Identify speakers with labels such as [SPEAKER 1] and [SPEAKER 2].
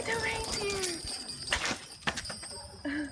[SPEAKER 1] Look at the reindeer.